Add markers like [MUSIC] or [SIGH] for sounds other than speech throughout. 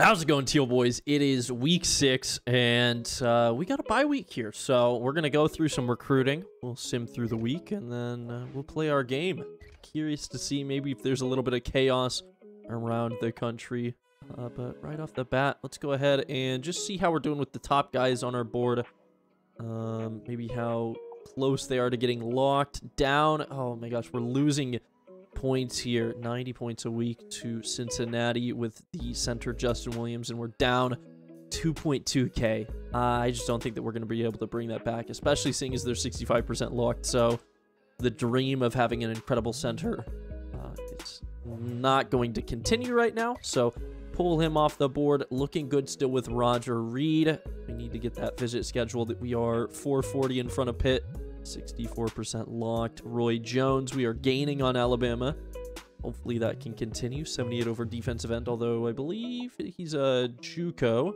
How's it going, Teal Boys? It is week six, and uh, we got a bye week here. So we're going to go through some recruiting. We'll sim through the week, and then uh, we'll play our game. Curious to see maybe if there's a little bit of chaos around the country. Uh, but right off the bat, let's go ahead and just see how we're doing with the top guys on our board. Um, maybe how close they are to getting locked down. Oh my gosh, we're losing points here, 90 points a week to Cincinnati with the center Justin Williams, and we're down 2.2k. Uh, I just don't think that we're going to be able to bring that back, especially seeing as they're 65% locked. So the dream of having an incredible center uh, is not going to continue right now. So pull him off the board. Looking good still with Roger Reed. We need to get that visit scheduled. That we are 440 in front of Pitt. 64% locked. Roy Jones, we are gaining on Alabama. Hopefully that can continue. 78 over defensive end, although I believe he's a JUCO.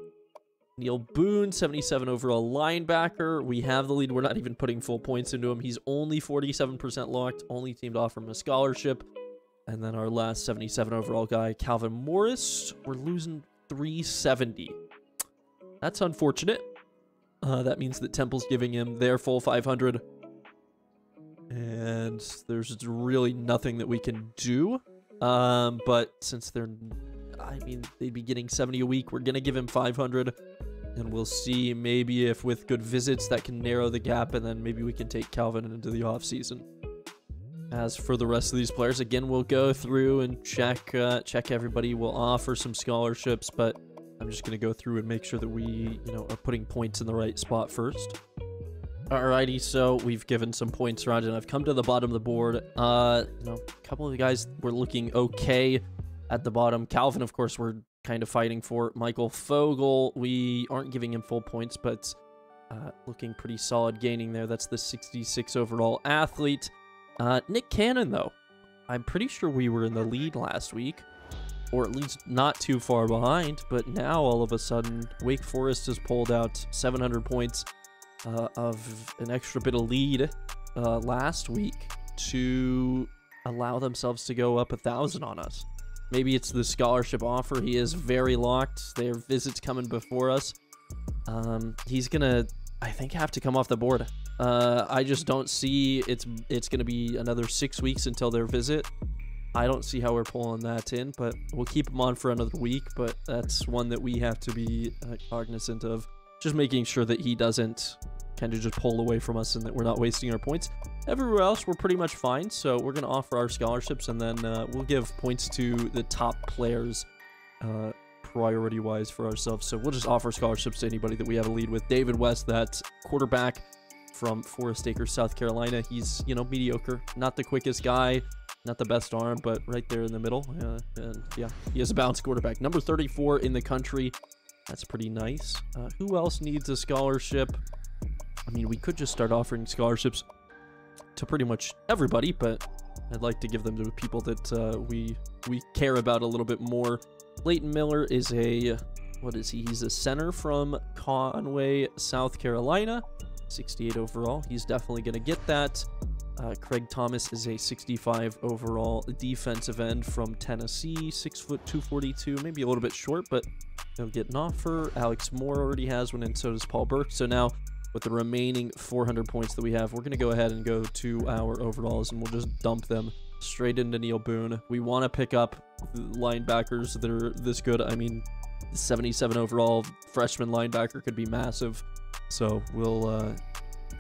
Neil Boone, 77 overall linebacker. We have the lead. We're not even putting full points into him. He's only 47% locked. Only team to offer him a scholarship. And then our last 77 overall guy, Calvin Morris. We're losing 370. That's unfortunate. Uh, that means that Temple's giving him their full 500 and there's really nothing that we can do. Um, but since they're, I mean, they'd be getting 70 a week, we're going to give him 500. And we'll see maybe if with good visits that can narrow the gap, and then maybe we can take Calvin into the offseason. As for the rest of these players, again, we'll go through and check uh, check everybody. We'll offer some scholarships, but I'm just going to go through and make sure that we, you know, are putting points in the right spot first. Alrighty, so we've given some points around and I've come to the bottom of the board. Uh, you know, a couple of the guys were looking okay at the bottom. Calvin, of course, we're kind of fighting for. Michael Fogel, we aren't giving him full points, but uh, looking pretty solid gaining there. That's the 66 overall athlete. Uh, Nick Cannon, though. I'm pretty sure we were in the lead last week, or at least not too far behind, but now all of a sudden, Wake Forest has pulled out 700 points uh, of an extra bit of lead uh, last week to allow themselves to go up a thousand on us. Maybe it's the scholarship offer. He is very locked. Their visits coming before us. Um, he's gonna, I think, have to come off the board. Uh, I just don't see it's it's gonna be another six weeks until their visit. I don't see how we're pulling that in, but we'll keep him on for another week. But that's one that we have to be uh, cognizant of. Just making sure that he doesn't kind of just pull away from us and that we're not wasting our points. Everywhere else, we're pretty much fine, so we're going to offer our scholarships, and then uh, we'll give points to the top players uh, priority-wise for ourselves. So we'll just offer scholarships to anybody that we have a lead with. David West, that quarterback from Forest Acres, South Carolina. He's, you know, mediocre. Not the quickest guy, not the best arm, but right there in the middle. Uh, and yeah, he is a balanced quarterback. Number 34 in the country. That's pretty nice. Uh, who else needs a scholarship? I mean, we could just start offering scholarships to pretty much everybody, but I'd like to give them to people that uh, we we care about a little bit more. Leighton Miller is a, what is he? He's a center from Conway, South Carolina. 68 overall. He's definitely going to get that. Uh, Craig Thomas is a 65 overall defensive end from Tennessee, 6 foot 242, maybe a little bit short, but he'll get an offer. Alex Moore already has one, and so does Paul Burke. So now with the remaining 400 points that we have, we're going to go ahead and go to our overalls and we'll just dump them straight into Neil Boone. We want to pick up linebackers that are this good. I mean, 77 overall freshman linebacker could be massive. So we'll uh,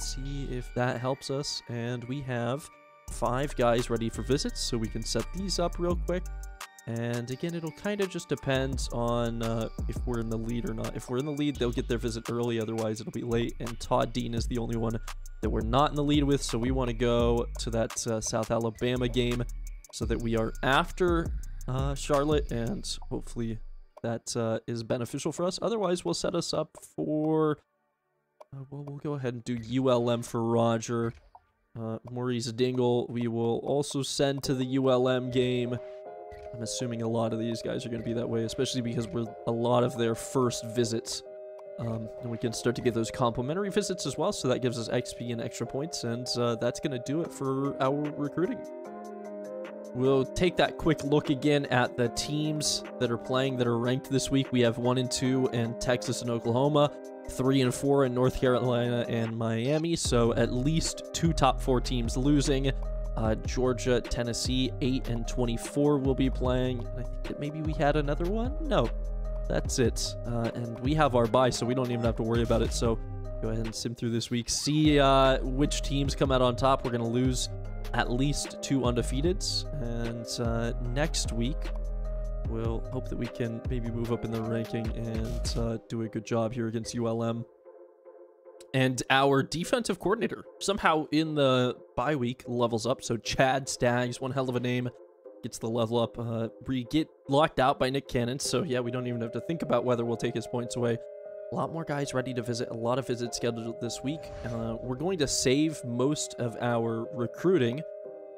see if that helps us. And we have five guys ready for visits, so we can set these up real quick. And again, it'll kind of just depend on uh, if we're in the lead or not. If we're in the lead, they'll get their visit early. Otherwise, it'll be late. And Todd Dean is the only one that we're not in the lead with. So we want to go to that uh, South Alabama game so that we are after uh, Charlotte. And hopefully that uh, is beneficial for us. Otherwise, we'll set us up for... Uh, well, we'll go ahead and do ULM for Roger. Uh, Maurice Dingle, we will also send to the ULM game. I'm assuming a lot of these guys are going to be that way, especially because we're a lot of their first visits. Um, and we can start to get those complimentary visits as well, so that gives us XP and extra points, and uh, that's going to do it for our recruiting. we'll take that quick look again at the teams that are playing that are ranked this week. We have one and two and Texas and Oklahoma, three and four in North Carolina and Miami. So at least two top four teams losing. Uh, Georgia, Tennessee, 8 and 24 will be playing. I think that maybe we had another one. No, that's it. Uh, and we have our bye, so we don't even have to worry about it. So go ahead and sim through this week. See uh, which teams come out on top. We're going to lose at least two undefeateds. And uh, next week, we'll hope that we can maybe move up in the ranking and uh, do a good job here against ULM. And our defensive coordinator somehow in the bye week levels up. So Chad Staggs, one hell of a name, gets the level up. Uh, we get locked out by Nick Cannon. So yeah, we don't even have to think about whether we'll take his points away. A lot more guys ready to visit. A lot of visits scheduled this week. Uh, we're going to save most of our recruiting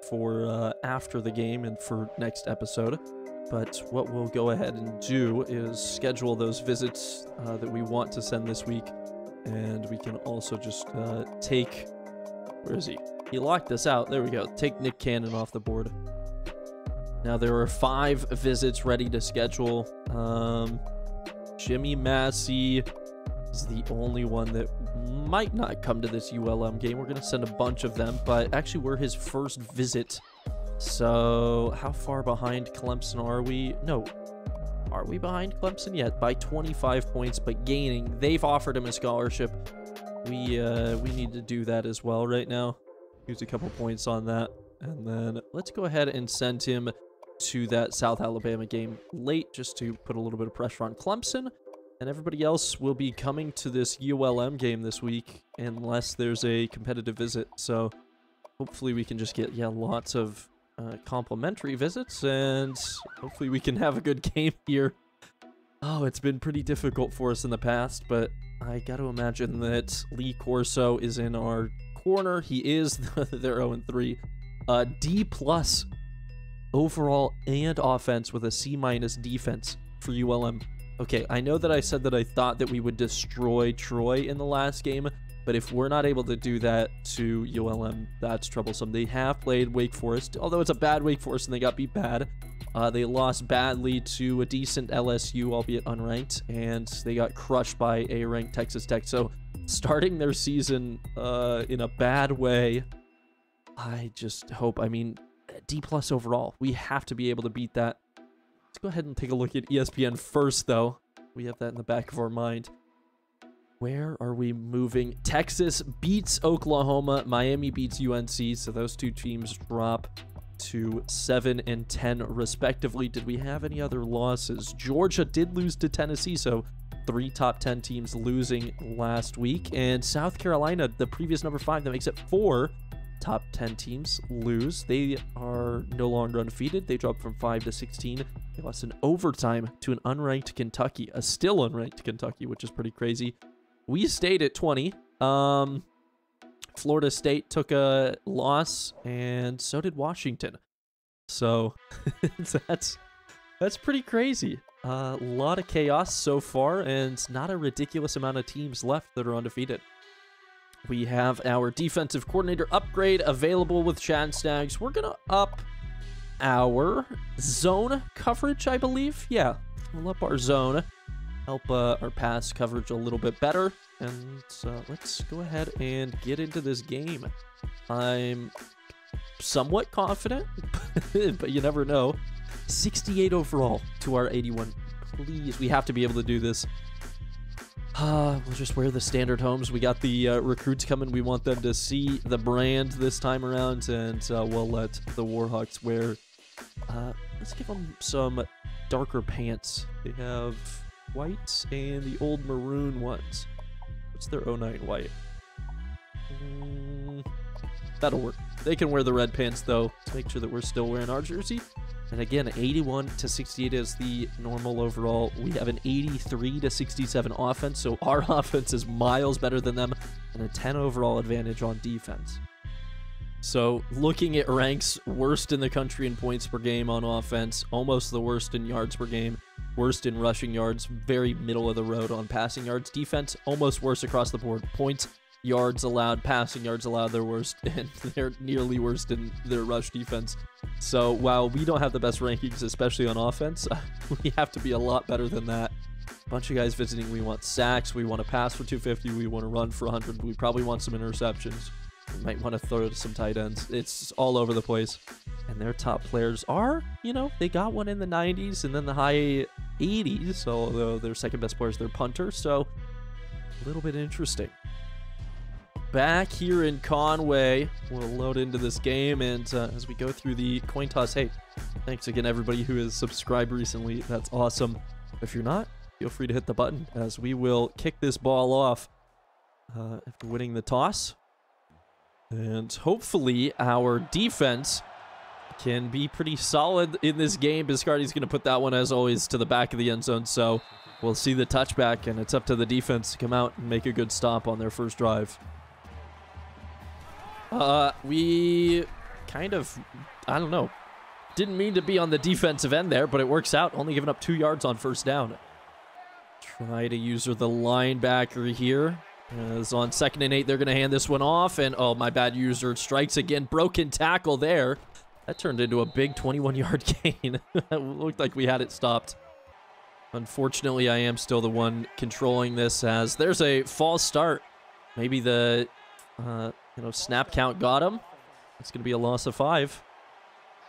for uh, after the game and for next episode. But what we'll go ahead and do is schedule those visits uh, that we want to send this week and we can also just uh, take... Where is he? He locked us out. There we go. Take Nick Cannon off the board. Now there are five visits ready to schedule. Um, Jimmy Massey is the only one that might not come to this ULM game. We're going to send a bunch of them, but actually we're his first visit. So how far behind Clemson are we? No, are we behind Clemson yet? By 25 points, but gaining. They've offered him a scholarship. We uh, we need to do that as well right now. Use a couple points on that. And then let's go ahead and send him to that South Alabama game late just to put a little bit of pressure on Clemson. And everybody else will be coming to this ULM game this week unless there's a competitive visit. So hopefully we can just get, yeah, lots of uh, complimentary visits, and hopefully we can have a good [LAUGHS] game here. Oh, it's been pretty difficult for us in the past, but I got to imagine that Lee Corso is in our corner. He is. [LAUGHS] They're 0-3. Uh, D plus overall and offense with a C minus defense for ULM. Okay, I know that I said that I thought that we would destroy Troy in the last game, but if we're not able to do that to ULM, that's troublesome. They have played Wake Forest, although it's a bad Wake Forest and they got beat bad. Uh, they lost badly to a decent LSU, albeit unranked, and they got crushed by a ranked Texas Tech. So starting their season uh, in a bad way, I just hope, I mean, D plus overall. We have to be able to beat that. Let's go ahead and take a look at ESPN first, though. We have that in the back of our mind. Where are we moving? Texas beats Oklahoma. Miami beats UNC. So those two teams drop to 7 and 10 respectively. Did we have any other losses? Georgia did lose to Tennessee, so three top 10 teams losing last week. And South Carolina, the previous number 5, that makes it four top 10 teams lose. They are no longer undefeated. They dropped from 5 to 16. They lost in overtime to an unranked Kentucky, a still unranked Kentucky, which is pretty crazy. We stayed at 20. Um, Florida State took a loss, and so did Washington. So [LAUGHS] that's that's pretty crazy. A uh, lot of chaos so far, and not a ridiculous amount of teams left that are undefeated. We have our defensive coordinator upgrade available with Chad Staggs. We're going to up our zone coverage, I believe. Yeah, we'll up our zone help uh, our pass coverage a little bit better. And uh, let's go ahead and get into this game. I'm somewhat confident, [LAUGHS] but you never know. 68 overall to our 81. Please, we have to be able to do this. Uh, we'll just wear the standard homes. We got the uh, recruits coming. We want them to see the brand this time around, and uh, we'll let the Warhawks wear. Uh, let's give them some darker pants. They have whites and the old maroon ones. What's their 09 white? Mm, that'll work. They can wear the red pants though make sure that we're still wearing our jersey. And again, 81 to 68 is the normal overall. We have an 83 to 67 offense, so our [LAUGHS] offense is miles better than them, and a 10 overall advantage on defense. So, looking at ranks, worst in the country in points per game on offense, almost the worst in yards per game, worst in rushing yards, very middle of the road on passing yards. Defense, almost worse across the board. Points, yards allowed, passing yards allowed, they're worst, [LAUGHS] and they're nearly worst in their rush defense. So while we don't have the best rankings, especially on offense, [LAUGHS] we have to be a lot better than that. Bunch of guys visiting. We want sacks. We want to pass for 250. We want to run for 100. We probably want some interceptions. We might want to throw to some tight ends. It's all over the place. And their top players are, you know, they got one in the 90s and then the high 80s, although their second best player is their punter. So a little bit interesting. Back here in Conway, we'll load into this game. And uh, as we go through the coin toss, hey, thanks again, everybody who has subscribed recently. That's awesome. If you're not, feel free to hit the button as we will kick this ball off uh, after winning the toss. And hopefully our defense can be pretty solid in this game. Biscardi's going to put that one, as always, to the back of the end zone. So we'll see the touchback, and it's up to the defense to come out and make a good stop on their first drive. Uh, we kind of, I don't know, didn't mean to be on the defensive end there, but it works out. Only giving up two yards on first down. Try to use the linebacker here. As on second and eight, they're going to hand this one off. And, oh, my bad user strikes again. Broken tackle there. That turned into a big 21-yard [LAUGHS] gain. [LAUGHS] looked like we had it stopped. Unfortunately, I am still the one controlling this as there's a false start. Maybe the, uh, you know, snap count got him. It's going to be a loss of five.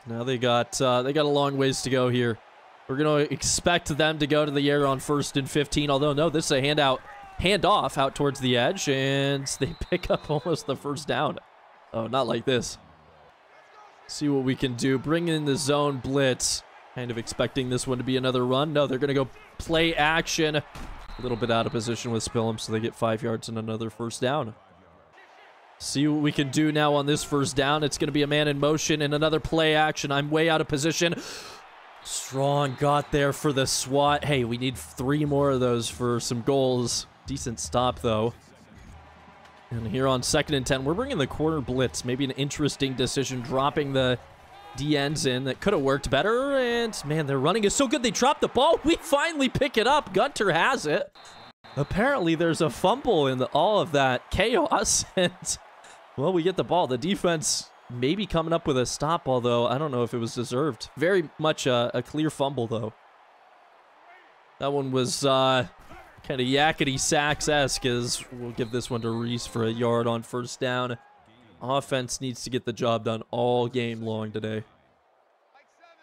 Now they got uh, they got a long ways to go here. We're going to expect them to go to the air on first and 15. Although, no, this is a handout, handoff out towards the edge, and [LAUGHS] they pick up almost the first down. Oh, not like this. See what we can do. Bring in the zone blitz. Kind of expecting this one to be another run. No, they're going to go play action. A little bit out of position with Spillum, so they get five yards and another first down. See what we can do now on this first down. It's going to be a man in motion and another play action. I'm way out of position. Strong got there for the SWAT. Hey, we need three more of those for some goals. Decent stop, though. And here on second and 10, we're bringing the corner blitz. Maybe an interesting decision, dropping the DNs in. That could have worked better. And, man, their running is so good. They dropped the ball. We finally pick it up. Gunter has it. Apparently, there's a fumble in the, all of that chaos. [LAUGHS] And, well, we get the ball. The defense maybe coming up with a stop, although I don't know if it was deserved. Very much a, a clear fumble, though. That one was uh, kind of yakety sax-esque as we'll give this one to Reese for a yard on first down. Offense needs to get the job done all game long today.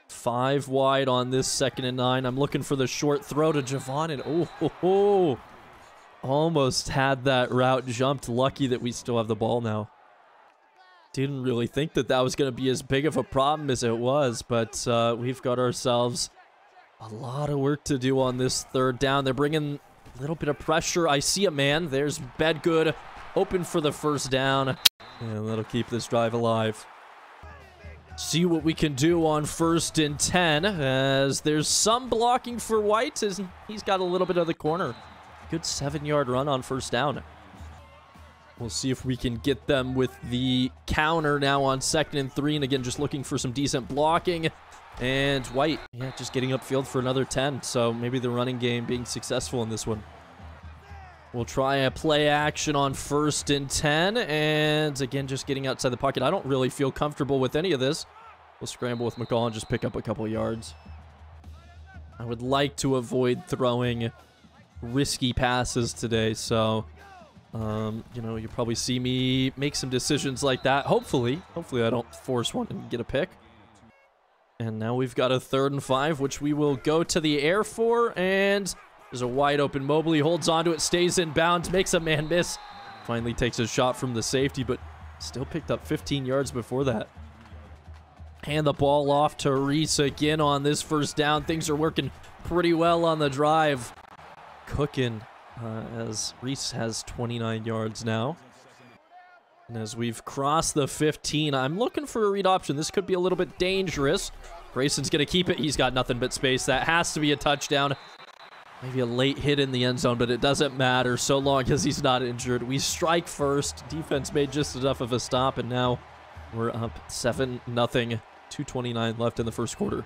Five wide on this second and nine. I'm looking for the short throw to Javon, and oh, oh, oh, almost had that route jumped. Lucky that we still have the ball now didn't really think that that was going to be as big of a problem as it was, but uh, we've got ourselves a lot of work to do on this third down. They're bringing a little bit of pressure. I see a man. There's Bedgood open for the first down, and that'll keep this drive alive. See what we can do on first and 10 as there's some blocking for White as he's got a little bit of the corner. Good seven-yard run on first down. We'll see if we can get them with the counter now on second and three. And again, just looking for some decent blocking. And White, yeah, just getting upfield for another 10. So maybe the running game being successful in this one. We'll try a play action on first and 10. And again, just getting outside the pocket. I don't really feel comfortable with any of this. We'll scramble with McCall and just pick up a couple yards. I would like to avoid throwing risky passes today. So um, you know, you'll probably see me make some decisions like that. Hopefully. Hopefully I don't force one and get a pick. And now we've got a third and five, which we will go to the air for. And there's a wide open Mobley. Holds onto it, stays in bounds, makes a man miss. Finally takes a shot from the safety, but still picked up 15 yards before that. Hand the ball off to Reese again on this first down. Things are working pretty well on the drive. Cooking uh, as Reese has 29 yards now. And as we've crossed the 15, I'm looking for a read option. This could be a little bit dangerous. Grayson's going to keep it. He's got nothing but space. That has to be a touchdown. Maybe a late hit in the end zone, but it doesn't matter so long as he's not injured. We strike first. Defense made just enough of a stop, and now we're up 7 nothing. 2.29 left in the first quarter.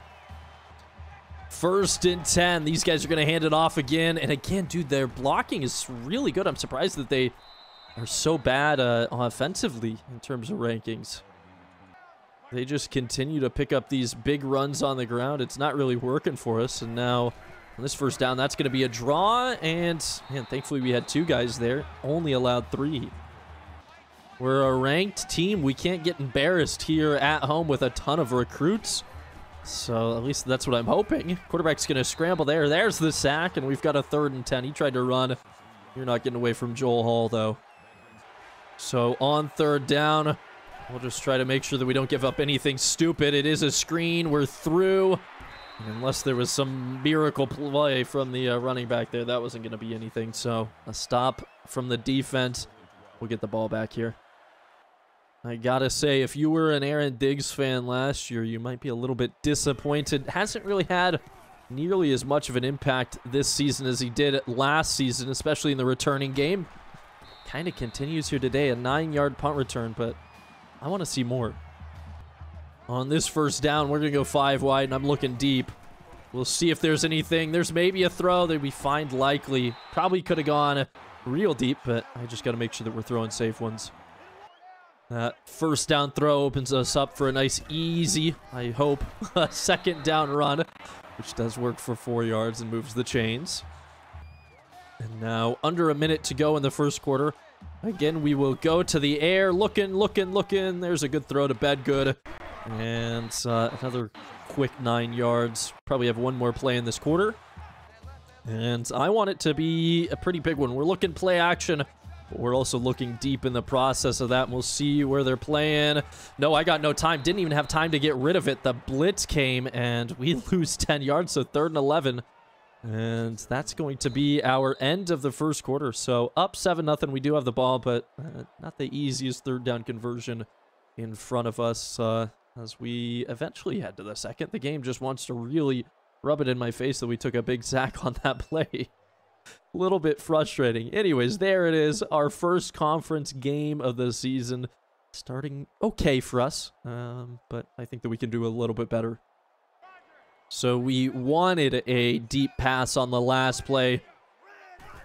First and 10. These guys are going to hand it off again. And again, dude, their blocking is really good. I'm surprised that they are so bad uh, offensively in terms of rankings. They just continue to pick up these big runs on the ground. It's not really working for us. And now on this first down, that's going to be a draw. And man, thankfully we had two guys there. Only allowed three. We're a ranked team. We can't get embarrassed here at home with a ton of recruits. So at least that's what I'm hoping. Quarterback's going to scramble there. There's the sack, and we've got a third and 10. He tried to run. You're not getting away from Joel Hall, though. So on third down, we'll just try to make sure that we don't give up anything stupid. It is a screen. We're through. Unless there was some miracle play from the uh, running back there, that wasn't going to be anything. So a stop from the defense. We'll get the ball back here. I gotta say, if you were an Aaron Diggs fan last year, you might be a little bit disappointed. Hasn't really had nearly as much of an impact this season as he did last season, especially in the returning game. Kind of continues here today, a nine-yard punt return, but I want to see more. On this first down, we're going to go five wide, and I'm looking deep. We'll see if there's anything. There's maybe a throw that we find likely. Probably could have gone real deep, but I just got to make sure that we're throwing safe ones. That first down throw opens us up for a nice, easy, I hope, [LAUGHS] second down run, which does work for four yards and moves the chains. And now, under a minute to go in the first quarter. Again, we will go to the air. Looking, looking, looking. There's a good throw to Bedgood. And uh, another quick nine yards. Probably have one more play in this quarter. And I want it to be a pretty big one. We're looking play action. But we're also looking deep in the process of that, and we'll see where they're playing. No, I got no time. Didn't even have time to get rid of it. The blitz came, and we [LAUGHS] lose 10 yards, so third and 11. And that's going to be our end of the first quarter. So up 7 nothing. We do have the ball, but uh, not the easiest third down conversion in front of us uh, as we eventually head to the second. The game just wants to really rub it in my face that we took a big sack [LAUGHS] on that play a [LAUGHS] little bit frustrating. Anyways, there it is. Our first conference game of the season. Starting okay for us, um, but I think that we can do a little bit better. So we wanted a deep pass on the last play.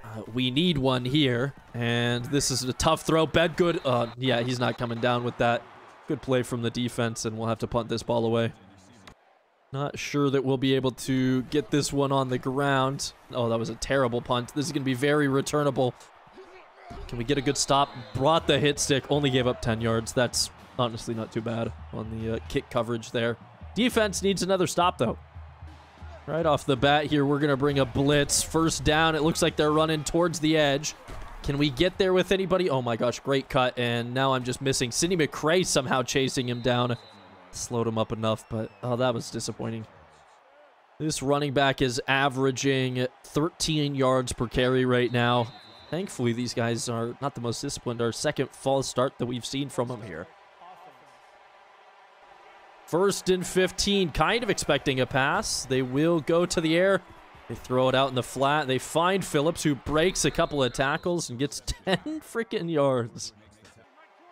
Uh, we need one here, and this is a tough throw. Bedgood, uh, yeah, he's not coming down with that. Good play from the defense, and we'll have to punt this ball away. Not sure that we'll be able to get this one on the ground. Oh, that was a terrible punt. This is going to be very returnable. Can we get a good stop? Brought the hit stick. Only gave up 10 yards. That's honestly not too bad on the uh, kick coverage there. Defense needs another stop, though. Right off the bat here, we're going to bring a blitz. First down. It looks like they're running towards the edge. Can we get there with anybody? Oh my gosh, great cut. And now I'm just missing. Sidney McCray somehow chasing him down slowed him up enough, but oh, that was disappointing. This running back is averaging 13 yards per carry right now. Thankfully, these guys are not the most disciplined. Our second false start that we've seen from them here. First and 15, kind of expecting a pass. They will go to the air. They throw it out in the flat. They find Phillips, who breaks a couple of tackles and gets [LAUGHS] 10 freaking yards.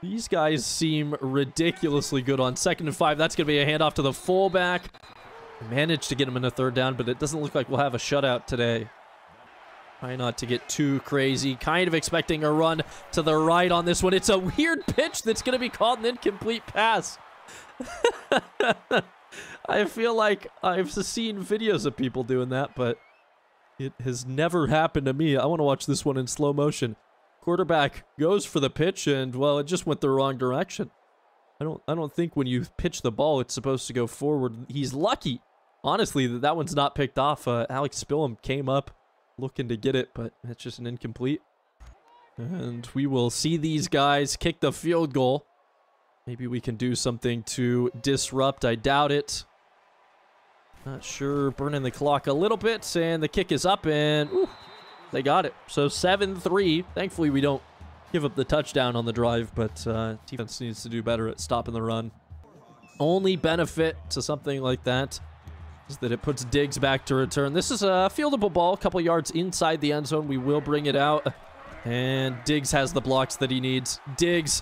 These guys seem ridiculously good on second and five. That's going to be a handoff to the fullback. Managed to get him in a third down, but it doesn't look like we'll have a shutout today. Try not to get too crazy. Kind of expecting a run to the right on this one. It's a weird pitch that's going to be called an incomplete pass. [LAUGHS] I feel like I've seen videos of people doing that, but it has never happened to me. I want to watch this one in slow motion. Quarterback goes for the pitch and well it just went the wrong direction. I don't i don't think when you pitch the ball it's supposed to go forward. He's lucky honestly that that one's not picked off. Uh, alex spillum came up looking to get it but it's just an incomplete. And we will see these guys kick the field goal maybe we can do something to disrupt i doubt it not sure burning the clock a little bit and the kick is up and ooh, they got it. So 7-3. Thankfully, we don't give up the touchdown on the drive, but uh, defense needs to do better at stopping the run. Only benefit to something like that is that it puts Diggs back to return. This is a fieldable ball, a couple yards inside the end zone. We will bring it out. And Diggs has the blocks that he needs. Diggs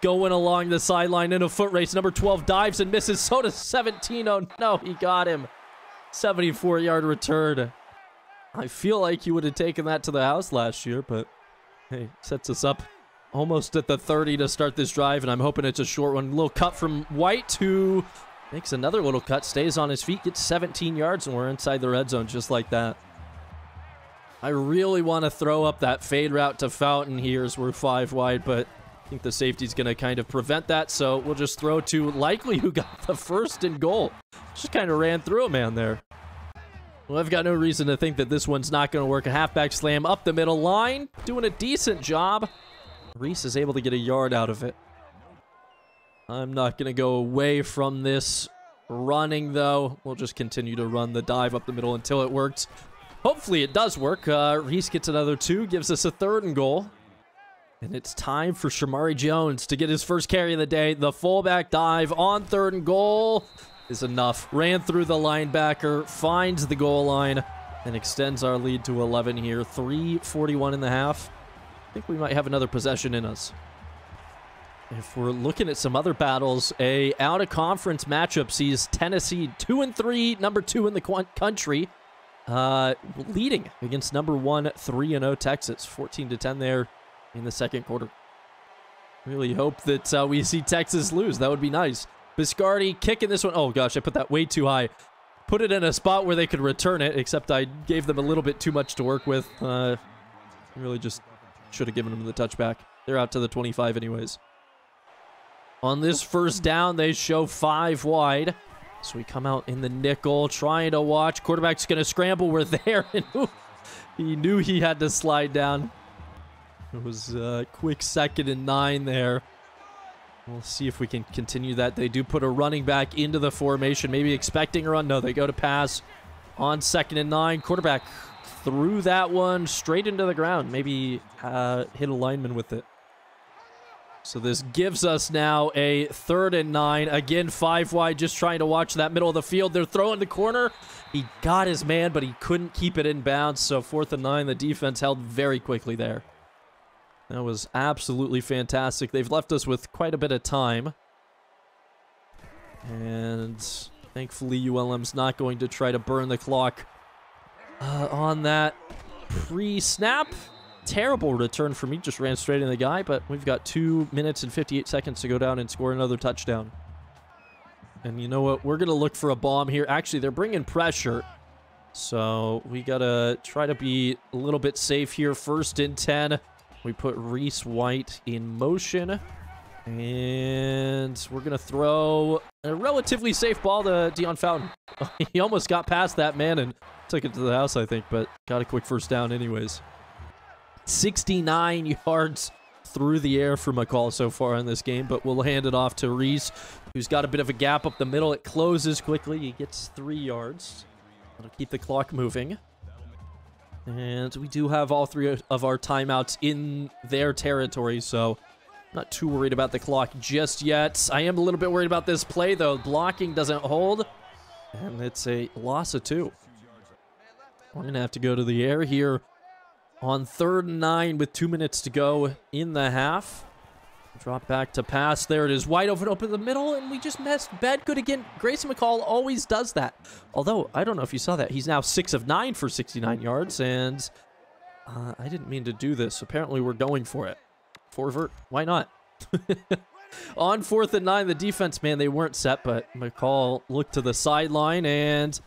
going along the sideline in a foot race. Number 12 dives and misses. So does 17. Oh, no, he got him. 74-yard return. I feel like you would have taken that to the house last year, but hey, sets us up almost at the 30 to start this drive, and I'm hoping it's a short one. Little cut from White, who makes another little cut, stays on his feet, gets 17 yards, and we're inside the red zone just like that. I really want to throw up that fade route to Fountain here as we're five wide, but I think the safety's going to kind of prevent that, so we'll just throw to Likely, who got the first and goal. Just kind of ran through a man there. Well, I've got no reason to think that this one's not going to work. A halfback slam up the middle line, doing a decent job. Reese is able to get a yard out of it. I'm not going to go away from this running, though. We'll just continue to run the dive up the middle until it works. Hopefully it does work. Uh, Reese gets another two, gives us a third and goal. And it's time for Shamari Jones to get his first carry of the day. The fullback dive on third and goal is enough. Ran through the linebacker, finds the goal line, and extends our lead to 11 here. 341 in the half. I think we might have another possession in us. If we're looking at some other battles, a out-of-conference matchup sees Tennessee 2 and 3, number 2 in the country, uh, leading against number 1 3 and 0 Texas. 14 to 10 there in the second quarter. Really hope that uh, we see Texas lose. That would be nice. Biscardi kicking this one. Oh, gosh, I put that way too high. Put it in a spot where they could return it, except I gave them a little bit too much to work with. Uh, really just should have given them the touchback. They're out to the 25 anyways. On this first down, they show five wide. So we come out in the nickel, trying to watch. Quarterback's going to scramble. We're [LAUGHS] there. And [LAUGHS] he knew he had to slide down. It was a quick second and nine there. We'll see if we can continue that. They do put a running back into the formation, maybe expecting a run. No, they go to pass on second and nine. Quarterback threw that one straight into the ground. Maybe uh, hit a lineman with it. So this gives us now a third and nine. Again, five wide, just trying to watch that middle of the field. They're throwing the corner. He got his man, but he couldn't keep it in bounds. So fourth and nine, the defense held very quickly there. That was absolutely fantastic. They've left us with quite a bit of time. And thankfully ULM's not going to try to burn the clock uh, on that pre-snap. Terrible return for me. Just ran straight in the guy, but we've got 2 minutes and 58 seconds to go down and score another touchdown. And you know what? We're going to look for a bomb here. Actually, they're bringing pressure. So we got to try to be a little bit safe here. First and 10. We put Reese White in motion. And we're going to throw a relatively safe ball to Dion Fountain. [LAUGHS] he almost got past that man and took it to the house, I think, but got a quick first down anyways. 69 yards through the air for McCall so far in this game, but we'll hand it off to Reese, who's got a bit of a gap up the middle. It closes quickly. He gets three yards. That'll keep the clock moving. And we do have all three of our timeouts in their territory, so not too worried about the clock just yet. I am a little bit worried about this play, though. Blocking doesn't hold, and it's a loss of two. We're going to have to go to the air here on third and nine with two minutes to go in the half. Drop back to pass. There it is. Wide open, open in the middle, and we just messed Bedgood again. Grayson McCall always does that. Although, I don't know if you saw that. He's now 6 of 9 for 69 yards, and uh, I didn't mean to do this. Apparently, we're going for it. Forvert, why not? [LAUGHS] On fourth and nine, the defense, man, they weren't set, but McCall looked to the sideline, and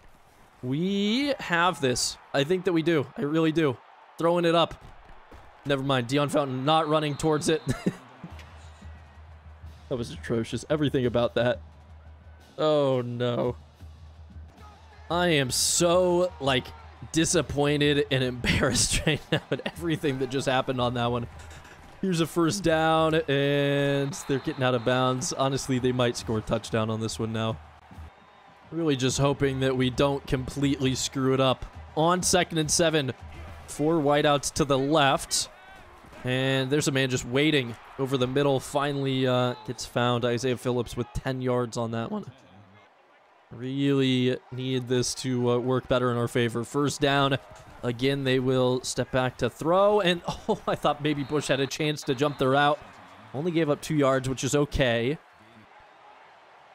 we have this. I think that we do. I really do. Throwing it up. Never mind. Dion Fountain not running towards it. [LAUGHS] That was atrocious. Everything about that. Oh, no. I am so, like, disappointed and [LAUGHS] embarrassed right now at everything that just happened on that one. Here's a first down, and they're getting out of bounds. Honestly, they might score a touchdown on this one now. Really just hoping that we don't completely screw it up. On second and seven, four wideouts to the left. And there's a man just waiting over the middle. Finally uh, gets found. Isaiah Phillips with 10 yards on that one. Really need this to uh, work better in our favor. First down. Again, they will step back to throw. And, [LAUGHS] oh, I thought maybe Bush had a chance to jump the route. Only gave up two yards, which is okay.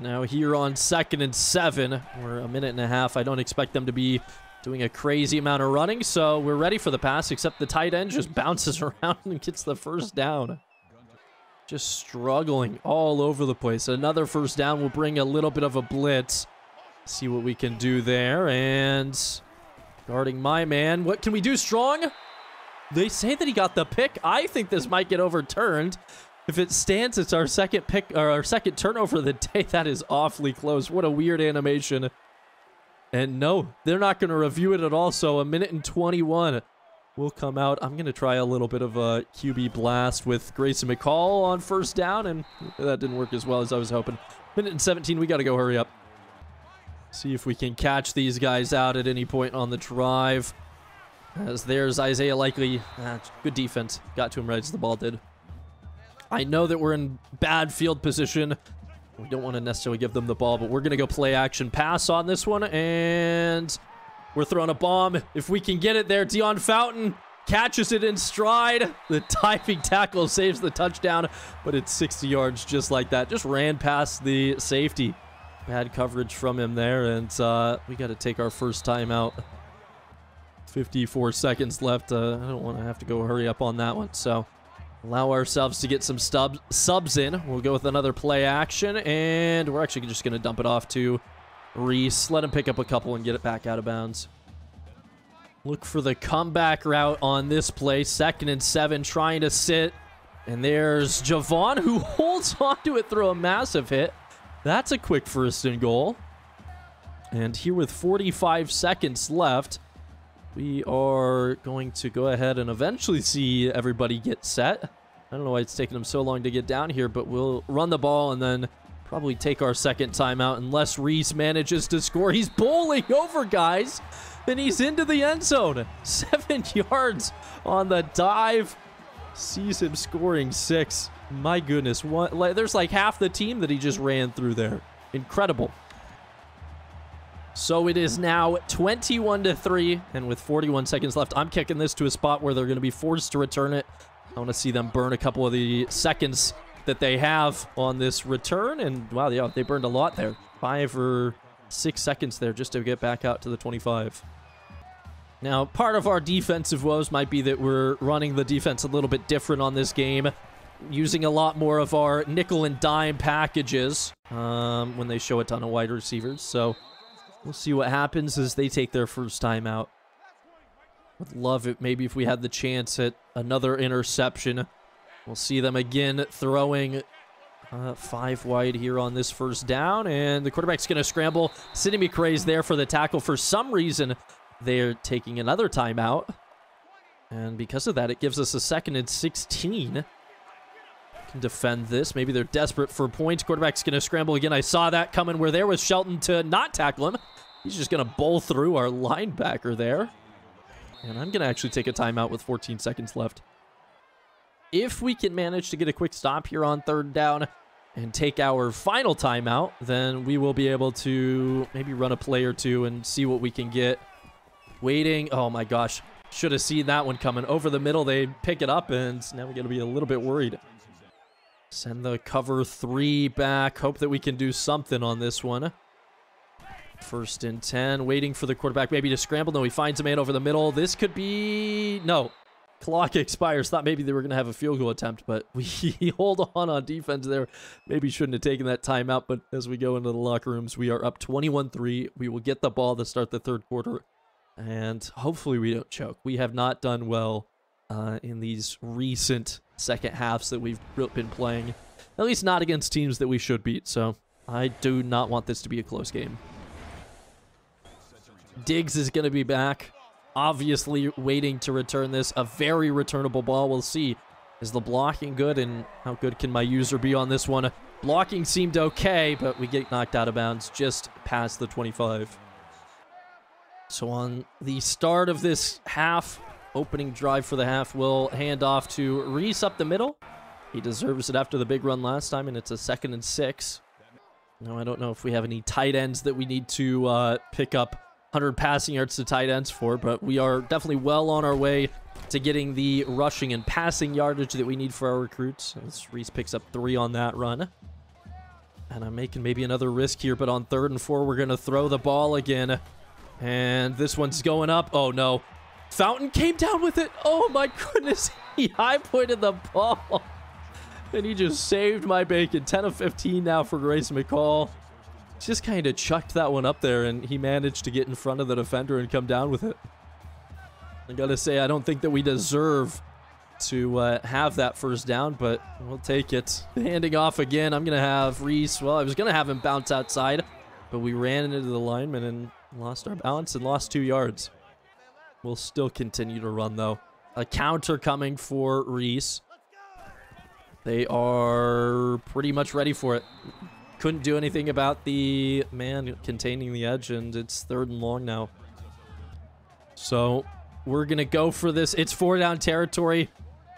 Now here on second and seven. We're a minute and a half. I don't expect them to be doing a crazy amount of running, so we're ready for the pass, except the tight end just [LAUGHS] bounces around and gets the first down. Just struggling all over the place. Another first down will bring a little bit of a blitz. See what we can do there. And guarding my man. What can we do, Strong? They say that he got the pick. I think this might get overturned. If it stands, it's our second pick or our second turnover of the day. [LAUGHS] That is awfully close. What a weird animation. And no, they're not going to review it at all. So a minute and 21 will come out. I'm going to try a little bit of a QB blast with Grayson McCall on first down. And that didn't work as well as I was hoping. Minute and 17, we got to go hurry up. See if we can catch these guys out at any point on the drive. As there's Isaiah Likely. Ah, good defense. Got to him right as the ball did. I know that we're in bad field position. We don't want to necessarily give them the ball, but we're going to go play action pass on this one. And we're throwing a bomb. If we can get it there, Dion Fountain catches it in stride. The diving tackle saves the touchdown, but it's 60 yards just like that. Just ran past the safety. Bad coverage from him there, and uh, we got to take our first time out. 54 seconds left. Uh, I don't want to have to go hurry up on that one, so allow ourselves to get some stubs, subs in. We'll go with another play action, and we're actually just going to dump it off to Reese. Let him pick up a couple and get it back out of bounds. Look for the comeback route on this play. Second and seven, trying to sit. And there's Javon, who [LAUGHS] holds onto it through a massive hit. That's a quick first and goal. And here with 45 seconds left, we are going to go ahead and eventually see everybody get set. I don't know why it's taking them so long to get down here, but we'll run the ball and then probably take our second timeout unless Reese manages to score. He's bowling over, guys, and he's into the end zone. [LAUGHS] Seven yards on the dive. Sees him scoring six. My goodness, what? Like, there's like half the team that he just ran through there. Incredible. So it is now 21 to 3, and with 41 seconds left, I'm kicking this to a spot where they're going to be forced to return it. I want to see them burn a couple of the seconds that they have on this return, and wow, yeah, they burned a lot there. Five or six seconds there just to get back out to the 25. Now, part of our defensive woes might be that we're running the defense a little bit different on this game, using a lot more of our nickel and dime packages um, when they show a ton of wide receivers. So We'll see what happens as they take their first time out. Would love it maybe if we had the chance at another interception. We'll see them again throwing uh, five wide here on this first down. And the quarterback's going to scramble. Sidney McRae's there for the tackle. For some reason, they're taking another timeout. And because of that, it gives us a second and 16 can defend this. Maybe they're desperate for points. Quarterback's going to scramble again. I saw that coming where there was Shelton to not tackle him. He's just going to bowl through our linebacker there. And I'm going to actually take a timeout with 14 seconds left. If we can manage to get a quick stop here on third down and take our final timeout, then we will be able to maybe run a play or two and see what we can get. Waiting. Oh my gosh. Should have seen that one coming. Over the middle, they pick it up, and now we got to be a little bit worried. Send the cover three back. Hope that we can do something on this one. First and 10. Waiting for the quarterback maybe to scramble. No, he finds a man over the middle. This could be... No. Clock expires. Thought maybe they were going to have a field goal attempt, but [LAUGHS] we hold on on defense there. Maybe shouldn't have taken that timeout, but as we go into the locker rooms, we are up 21-3. We will get the ball to start the third quarter, and hopefully we don't choke. We have not done well uh, in these recent second halves that we've been playing. At least not against teams that we should beat, so I do not want this to be a close game. Diggs is going to be back. Obviously waiting to return this. A very returnable ball. We'll see. Is the blocking good, and how good can my user be on this one? Blocking seemed okay, but we get knocked out of bounds just past the 25. So on the start of this half, opening drive for the half will hand off to Reese up the middle. He deserves it after the big run last time, and it's a second and six. Now, I don't know if we have any tight ends that we need to uh, pick up 100 passing yards to tight ends for, but we are definitely well on our way to getting the rushing and passing yardage that we need for our recruits. As Reese picks up three on that run. And I'm making maybe another risk here, but on third and four, we're going to throw the ball again. And this one's going up. Oh, no. Fountain came down with it. Oh my goodness. [LAUGHS] He high pointed the ball. [LAUGHS] And he just saved my bacon. 10 of 15 now for Grayson McCall. Just kind of chucked that one up there, and he managed to get in front of the defender and come down with it. I gotta say, I don't think that we deserve to uh, have that first down, but we'll take it. Handing off again. I'm gonna have Reese. Well, I was gonna have him bounce outside, but we ran into the lineman and lost our balance and lost two yards. We'll still continue to run, though. A counter coming for Reese. They are pretty much ready for it. Couldn't do anything about the man containing the edge, and it's third and long now. So we're going to go for this. It's four down territory.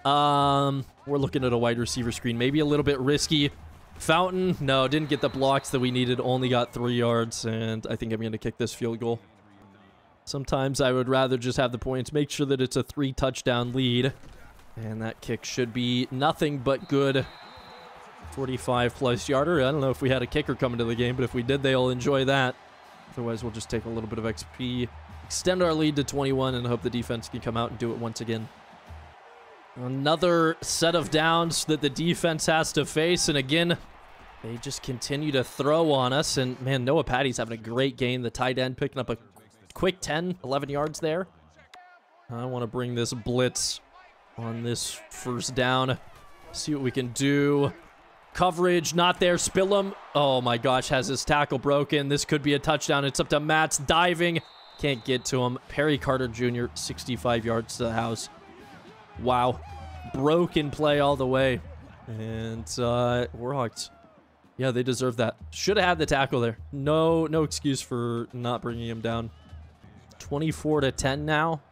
Um, we're looking at a wide receiver screen. Maybe a little bit risky. Fountain, no, didn't get the blocks that we needed. Only got three yards, and I think I'm going to kick this field goal. Sometimes I would rather just have the points. Make sure that it's a three touchdown lead. And that kick should be nothing but good. 45 plus yarder. I don't know if we had a kicker coming to the game, but if we did, they'll enjoy that. Otherwise, we'll just take a little bit of XP, extend our lead to 21, and hope the defense can come out and do it once again. Another set of downs that the defense has to face, and again, they just continue to throw on us. And man, Noah Patty's having a great game. The tight end picking up a quick 10, 11 yards there. I want to bring this blitz on this first down. See what we can do. Coverage, not there. Spillum. Oh my gosh, has his tackle broken. This could be a touchdown. It's up to Matt's diving. Can't get to him. Perry Carter Jr., 65 yards to the house. Wow. Broken play all the way. And uh, Warhawks, yeah, they deserve that. Should have had the tackle there. No, no excuse for not bringing him down. 24 to 10 now.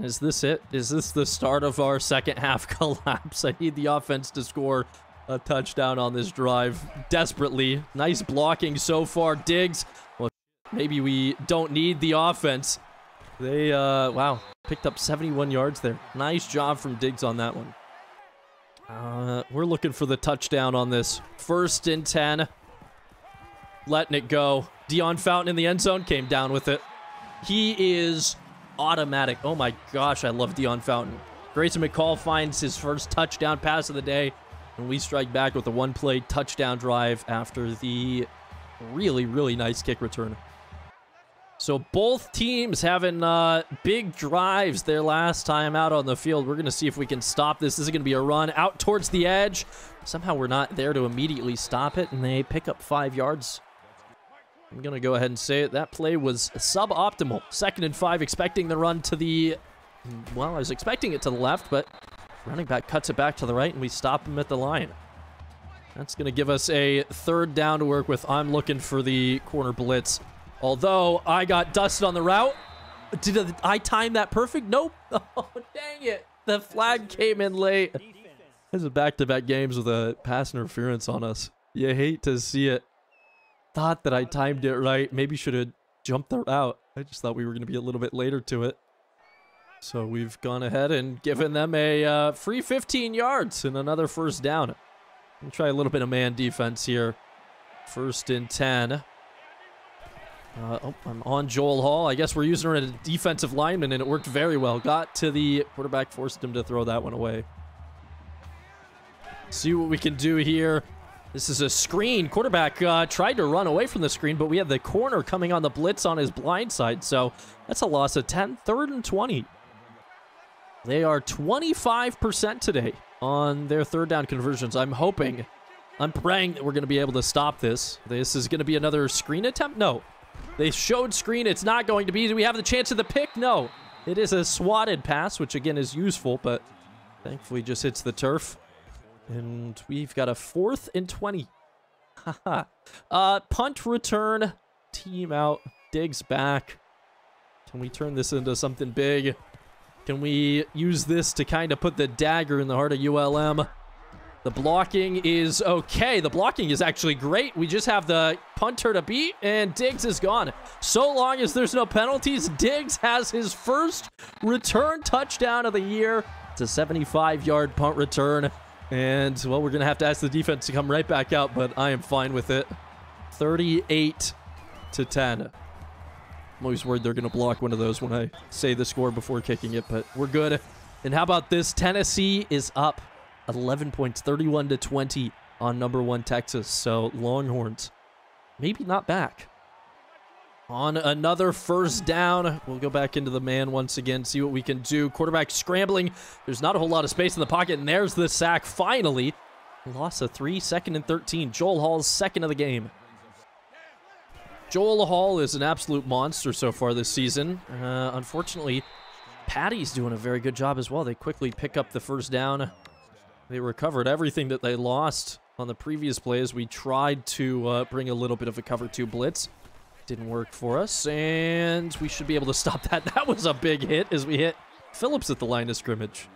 Is this it? Is this the start of our second half [LAUGHS] collapse? I need the offense to score a touchdown on this drive desperately. Nice blocking so far. Diggs. Well, maybe we don't need the offense. They, uh, wow, picked up 71 yards there. Nice job from Diggs on that one. Uh, we're looking for the touchdown on this. First and 10. Letting it go. Dion Fountain in the end zone came down with it. He is automatic. Oh my gosh, I love Dion Fountain. Grayson McCall finds his first touchdown pass of the day, and we strike back with a one-play touchdown drive after the really, really nice kick return. So both teams having uh, big drives their last time out on the field. We're going to see if we can stop this. This is going to be a run out towards the edge. Somehow we're not there to immediately stop it, and they pick up five yards. I'm going to go ahead and say it. That play was suboptimal. Second and five, expecting the run to the... Well, I was expecting it to the left, but running back cuts it back to the right, and we stop him at the line. That's going to give us a third down to work with. I'm looking for the corner blitz. Although, I got dusted on the route. Did I time that perfect? Nope. [LAUGHS] Oh, dang it. The flag came in late. This is back-to-back -back games with a pass interference on us. You hate to see it thought that I timed it right. Maybe should have jumped the route. I just thought we were going to be a little bit later to it. So we've gone ahead and given them a uh, free 15 yards and another first down. We'll try a little bit of man defense here. First and 10. Uh, oh, I'm on Joel Hall. I guess we're using her as a defensive lineman, and it worked very well. Got to the quarterback, forced him to throw that one away. See what we can do here. This is a screen. Quarterback uh, tried to run away from the screen, but we have the corner coming on the blitz on his blind side. So that's a loss of 10, third and 20. They are 25% today on their third down conversions. I'm hoping, I'm praying that we're going to be able to stop this. This is going to be another screen attempt? No. They showed screen. It's not going to be. Do we have the chance of the pick? No. It is a swatted pass, which again is useful, but thankfully just hits the turf. And we've got a fourth and 20. Haha. uh, punt return. Team out. Diggs back. Can we turn this into something big? Can we use this to kind of put the dagger in the heart of ULM? The blocking is okay. The blocking is actually great. We just have the punter to beat, and Diggs is gone. So long as there's no penalties, Diggs has his first return touchdown of the year. It's a 75-yard punt return. And, well, we're going to have to ask the defense to come right back out, but I am fine with it. 38 to 10. I'm always worried they're going to block one of those when I say the score before kicking it, but we're good. And how about this? Tennessee is up 11 points, 31 to 20 on number one Texas. So Longhorns, maybe not back. On another first down, we'll go back into the man once again, see what we can do. Quarterback scrambling. There's not a whole lot of space in the pocket, and there's the sack finally. Loss of three, second and 13. Joel Hall's second of the game. Joel Hall is an absolute monster so far this season. Uh, unfortunately, Patty's doing a very good job as well. They quickly pick up the first down. They recovered everything that they lost on the previous plays. We tried to uh, bring a little bit of a cover two blitz. Didn't work for us, and we should be able to stop that. [LAUGHS] That was a big hit as we hit Phillips at the line of scrimmage.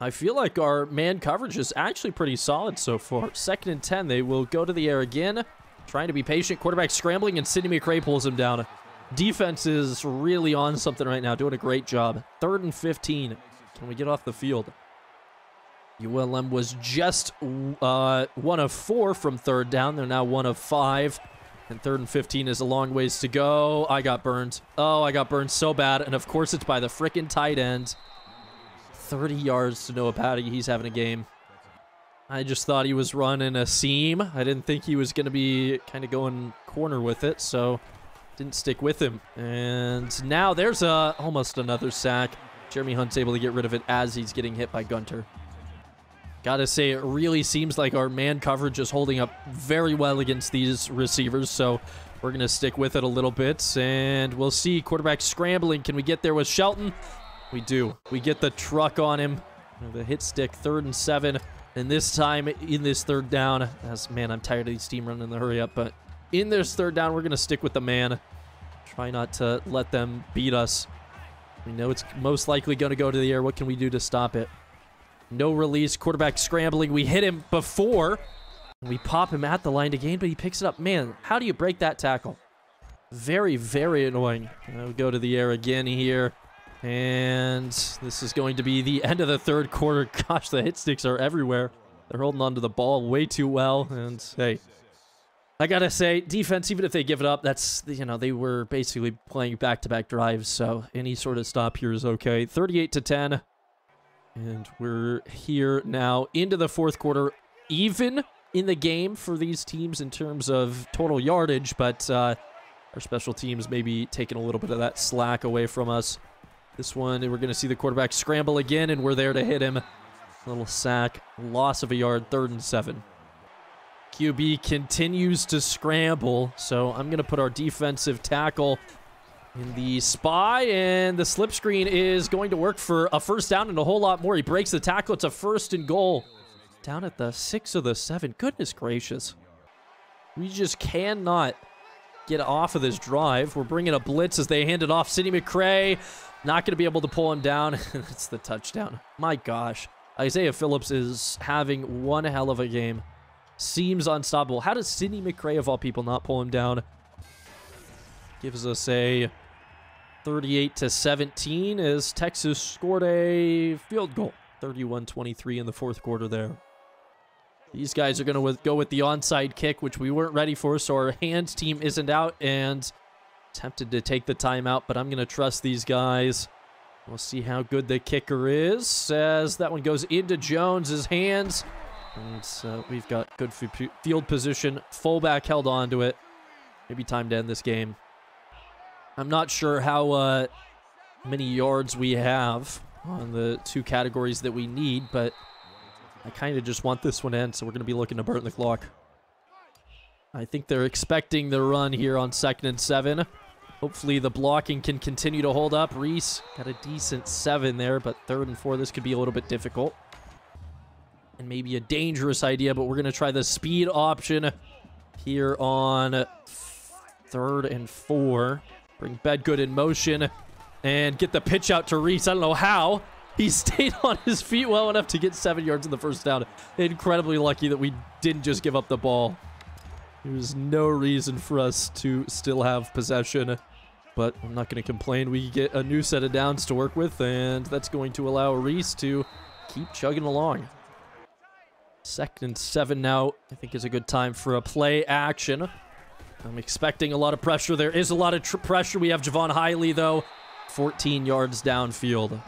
I feel like our man coverage is actually pretty solid so far. Second and 10, they will go to the air again. Trying to be patient. Quarterback scrambling, and Sidney McRae pulls him down. Defense is really on something right now, doing a great job. Third and 15. Can we get off the field? ULM was just uh, one of four from third down. They're now one of five. And third and 15 is a long ways to go. I got burned. Oh, I got burned so bad. And of course, it's by the freaking tight end. 30 yards to Noah Patty. He's having a game. I just thought he was running a seam. I didn't think he was going to be kind of going corner with it, so didn't stick with him. And now there's a almost another sack. Jeremy Hunt's able to get rid of it as he's getting hit by Gunter. Gotta say, it really seems like our man coverage is holding up very well against these receivers, so we're going to stick with it a little bit, and we'll see. Quarterback scrambling. Can we get there with Shelton? We do. We get the truck on him. The hit stick, third and seven. And this time, in this third down, as man, I'm tired of these team running the hurry up, but in this third down, we're going to stick with the man. Try not to let them beat us. We know it's most likely going to go to the air. What can we do to stop it? No release. Quarterback scrambling. We hit him before. We pop him at the line to gain, but he picks it up. Man, how do you break that tackle? Very, very annoying. we go to the air again here. And this is going to be the end of the third quarter. [LAUGHS] Gosh, the hit sticks are everywhere. They're holding onto the ball way too well. And hey, I gotta say, defense, even if they give it up, that's, you know, they were basically playing back-to-back -back drives. So any sort of stop here is okay. 38 to 10. And we're here now into the fourth quarter, even in the game for these teams in terms of total yardage, but uh, our special teams maybe taking a little bit of that slack away from us. This one, we're going to see the quarterback scramble again, and we're there to hit him. Little sack, loss of a yard, third and seven. QB continues to scramble, so I'm going to put our defensive tackle in the spy, and the slip screen is going to work for a first down and a whole lot more. He breaks the tackle. It's a first and goal. Down at the six of the seven. Goodness gracious. We just cannot get off of this drive. We're bringing a blitz as they hand it off. Sidney McRae not going to be able to pull him down. [LAUGHS] it's the touchdown. My gosh. Isaiah Phillips is having one hell of a game. Seems unstoppable. How does Sidney McRae, of all people, not pull him down? Gives us a 38 to 17 as Texas scored a field goal. 31-23 in the fourth quarter there. These guys are going to go with the onside kick, which we weren't ready for, so our hands team isn't out, and tempted to take the timeout, but I'm going to trust these guys. We'll see how good the kicker is as that one goes into Jones's hands. And uh, we've got good field position. Fullback held on to it. Maybe time to end this game. I'm not sure how uh, many yards we have on the two categories that we need, but I kind of just want this one end, so we're going to be looking to burn the clock. I think they're expecting the run here on second and seven. Hopefully the blocking can continue to hold up. Reese got a decent seven there, but third and four, this could be a little bit difficult. And maybe a dangerous idea, but we're going to try the speed option here on third and four. Bring Bedgood in motion and get the pitch out to Reese. I don't know how. He stayed [LAUGHS] on his feet well enough to get seven yards in the first down. Incredibly lucky that we didn't just give up the ball. There's no reason for us to still have possession, but I'm not going to complain. We get a new set of downs to work with, and that's going to allow Reese to keep chugging along. Second and seven now, I think is a good time for a play action. I'm expecting a lot of pressure. There is a lot of pressure. We have Jaivon Heiligh, though, 14 yards downfield.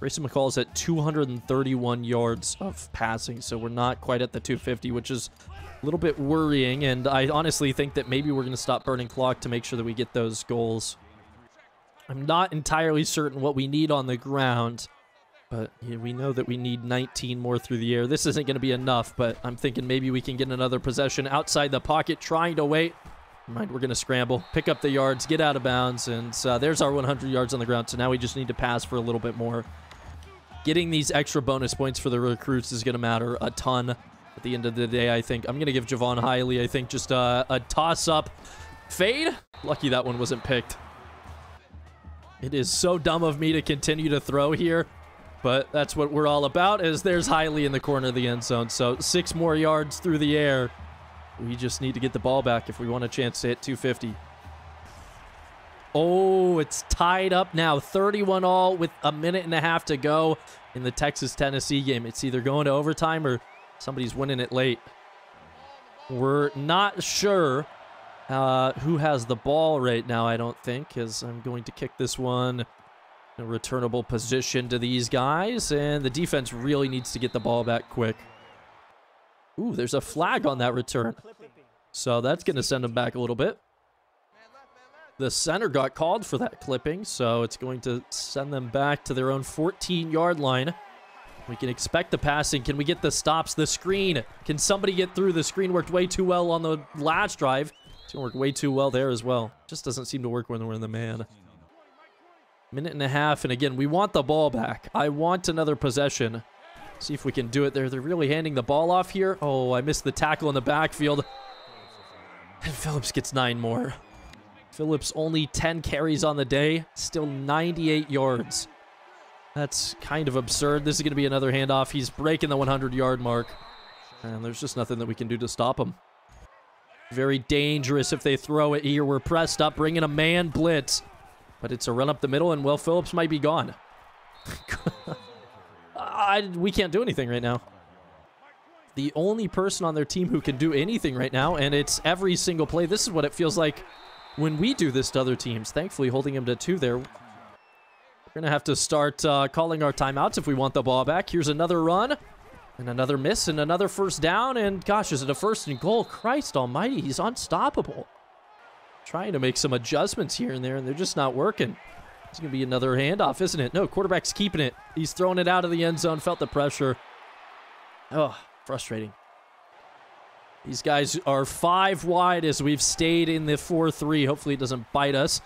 Grayson McCall is at 231 yards of passing, so we're not quite at the 250, which is a little bit worrying. And I honestly think that maybe we're going to stop burning clock to make sure that we get those goals. I'm not entirely certain what we need on the ground, but yeah, we know that we need 19 more through the air. This isn't going to be enough, but I'm thinking maybe we can get another possession outside the pocket, trying to wait. Mind, we're going to scramble, pick up the yards, get out of bounds, and uh, there's our 100 yards on the ground. So now we just need to pass for a little bit more. Getting these extra bonus points for the recruits is going to matter a ton at the end of the day, I think. I'm going to give Jaivon Heiligh, I think, just a, a toss-up fade. Lucky that one wasn't picked. It is so dumb of me to continue to throw here, but that's what we're all about, as there's Heiligh in the corner of the end zone. So six more yards through the air. We just need to get the ball back if we want a chance to hit 250. Oh, it's tied up now. 31 all with a minute and a half to go in the Texas-Tennessee game. It's either going to overtime or somebody's winning it late. We're not sure uh, who has the ball right now, I don't think, as I'm going to kick this one a returnable position to these guys, and the defense really needs to get the ball back quick. Ooh, there's a flag on that return. So that's going to send them back a little bit. The center got called for that clipping, so it's going to send them back to their own 14-yard line. We can expect the passing. Can we get the stops? The screen. Can somebody get through? The screen worked way too well on the last drive. It's going to work way too well there as well. Just doesn't seem to work when we're in the man. Minute and a half, and again, we want the ball back. I want another possession. See if we can do it there. They're really handing the ball off here. Oh, I missed the tackle in the backfield. And Phillips gets nine more. Phillips only 10 carries on the day, still 98 yards. That's kind of absurd. This is going to be another handoff. He's breaking the 100-yard mark. And there's just nothing that we can do to stop him. Very dangerous if they throw it here. We're pressed up, bringing a man blitz. But it's a run up the middle, and, well, Phillips might be gone. [LAUGHS] I, we can't do anything right now. The only person on their team who can do anything right now, and it's every single play. This is what it feels like when we do this to other teams. Thankfully, holding him to two there. We're going to have to start uh, calling our timeouts if we want the ball back. Here's another run. And another miss and another first down. And gosh, is it a first and goal? Christ almighty, he's unstoppable. Trying to make some adjustments here and there, and they're just not working. It's going to be another handoff, isn't it? No, quarterback's keeping it. He's throwing it out of the end zone, felt the pressure. Oh, frustrating. These guys are five wide as we've stayed in the 4-3. Hopefully it doesn't bite us.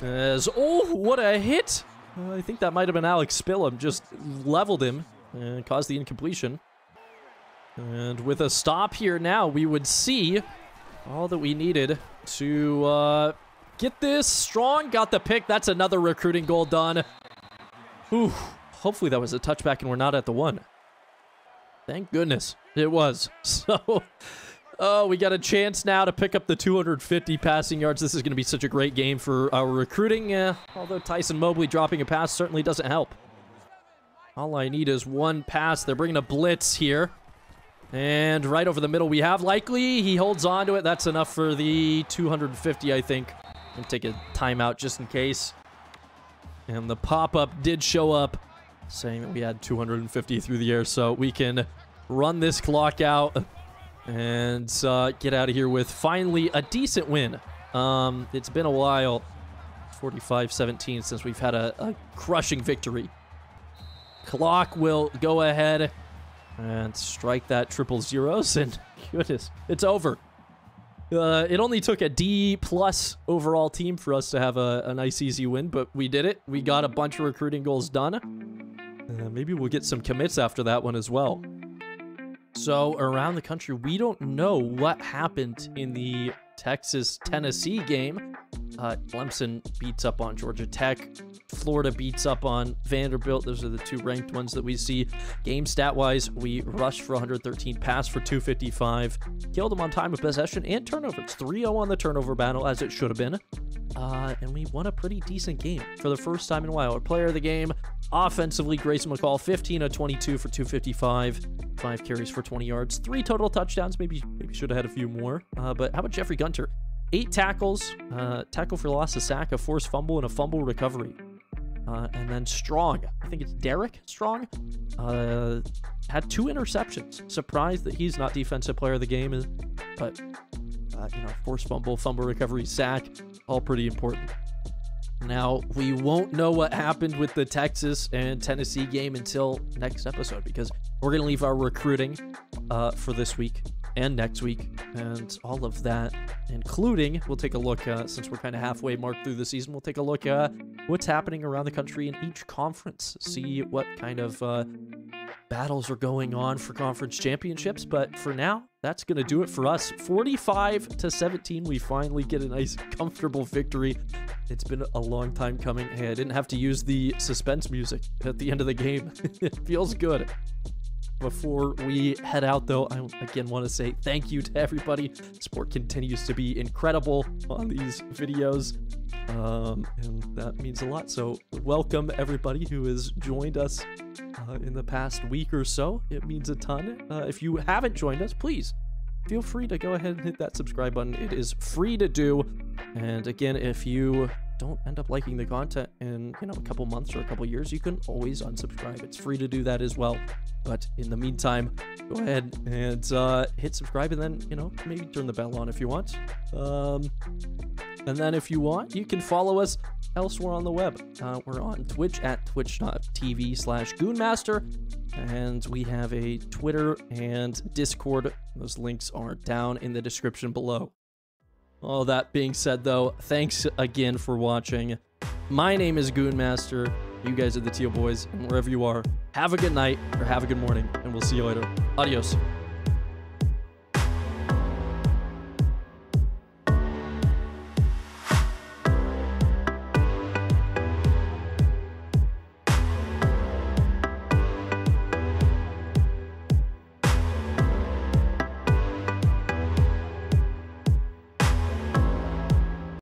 As, oh, what a hit. Uh, I think that might have been Alex Spillum. Just leveled him and caused the incompletion. And with a stop here now, we would see all that we needed to uh, get this. Strong got the pick. That's another recruiting goal done. Ooh, hopefully that was a touchback and we're not at the one. Thank goodness it was. [LAUGHS] So, oh, we got a chance now to pick up the 250 passing yards. This is going to be such a great game for our recruiting. Uh, although Tyson Mobley dropping a pass certainly doesn't help. All I need is one pass. They're bringing a blitz here. And right over the middle we have Likely. He holds on to it. That's enough for the 250, I think. And take a timeout just in case. And the pop-up did show up saying that we had 250 through the air. So we can run this clock out and uh, get out of here with finally a decent win. Um, it's been a while, 45-17, since we've had a, a crushing victory. Clock will go ahead and strike that triple zeros, and [LAUGHS] goodness, it's over. Uh, it only took a D plus overall team for us to have a, a, nice easy win, but we did it. We got a bunch of recruiting goals done. Uh, maybe we'll get some commits after that one as well. So around the country, we don't know what happened in the Texas-Tennessee game. Uh, Clemson beats up on Georgia Tech. Florida beats up on Vanderbilt. Those are the two ranked ones that we see. Game stat wise, we rushed for 113, passed for 255, killed them on time of possession and turnovers. 3 0 on the turnover battle, as it should have been. Uh, and we won a pretty decent game for the first time in a while. Our player of the game, offensively, Grayson McCall, 15 of 22 for 255, five carries for 20 yards, three total touchdowns. Maybe maybe should have had a few more. Uh, but how about Jeffrey Gunter? Eight tackles, uh, tackle for loss, a sack, a forced fumble, and a fumble recovery. Uh, and then Strong, I think it's Derek Strong, uh, had two interceptions. Surprised that he's not defensive player of the game, but uh, you know, forced fumble, fumble recovery, sack, all pretty important. Now, we won't know what happened with the Texas and Tennessee game until next episode because we're going to leave our recruiting uh, for this week and next week and all of that, including we'll take a look, uh, since we're kind of halfway marked through the season, we'll take a look at what's happening around the country in each conference, see what kind of uh, battles are going on for conference championships. But for now, that's going to do it for us. 45 to 17, we finally get a nice, comfortable victory. It's been a long time coming. Hey, I didn't have to use the suspense music at the end of the game. [LAUGHS] it feels good. Before we head out, though, I again want to say thank you to everybody. Support continues to be incredible on these videos, um, and that means a lot. So, welcome everybody who has joined us uh, in the past week or so. It means a ton. Uh, if you haven't joined us, please feel free to go ahead and hit that subscribe button. It is free to do. And again, if you don't end up liking the content in you know a couple months or a couple years, you can always unsubscribe. It's free to do that as well. But in the meantime, go ahead and uh, hit subscribe, and then you know maybe turn the bell on if you want. Um, and then if you want, you can follow us elsewhere on the web. Uh, we're on Twitch at twitch.tv slash goonmaster. And we have a Twitter and Discord. Those links are down in the description below. All that being said, though, thanks again for watching. My name is Goonmaster. You guys are the Teal Boys, and wherever you are, have a good night or have a good morning, and we'll see you later. Adios.